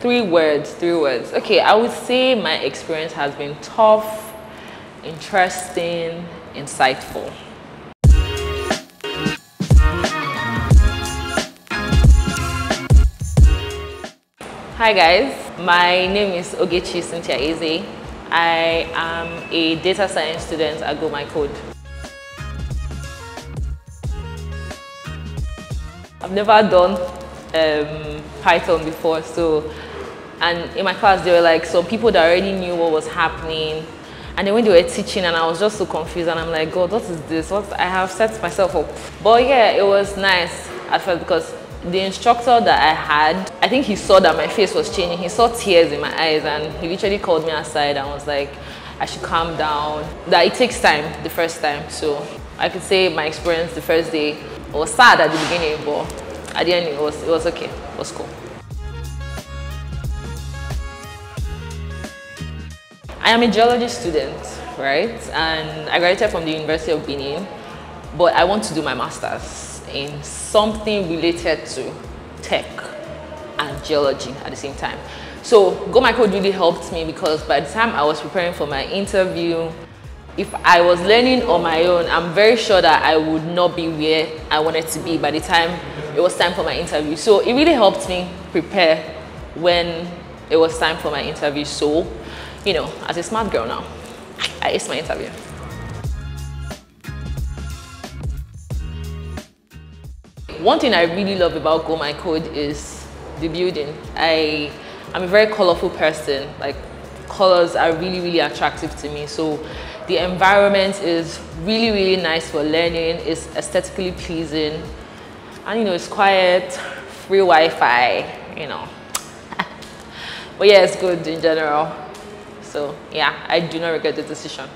Three words, three words. Okay, I would say my experience has been tough, interesting, insightful. Hi guys, my name is Ogechi Cynthia Eze. I am a data science student at Go My Code. I've never done um, Python before, so and in my class there were like some people that already knew what was happening, and then when they were teaching, and I was just so confused, and I'm like, God, what is this? What I have set myself up. But yeah, it was nice at first because the instructor that I had, I think he saw that my face was changing. He saw tears in my eyes, and he literally called me aside and was like, I should calm down. That it takes time the first time, so I could say my experience the first day was sad at the beginning, but at the end it was it was okay. It was cool. I am a geology student, right? And I graduated from the University of Benin, but I want to do my master's in something related to tech and geology at the same time. So Go My Code really helped me because by the time I was preparing for my interview, if I was learning on my own, I'm very sure that I would not be where I wanted to be by the time it was time for my interview. So it really helped me prepare when it was time for my interview. So, you know, as a smart girl now, I aced my interview. One thing I really love about Go My Code is the building. I, I'm a very colorful person. Like colors are really, really attractive to me. So the environment is really, really nice for learning. It's aesthetically pleasing. And you know, it's quiet, free Wi-Fi, you know. but yeah, it's good in general. So yeah, I do not regret the decision.